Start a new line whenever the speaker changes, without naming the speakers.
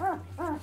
嗯嗯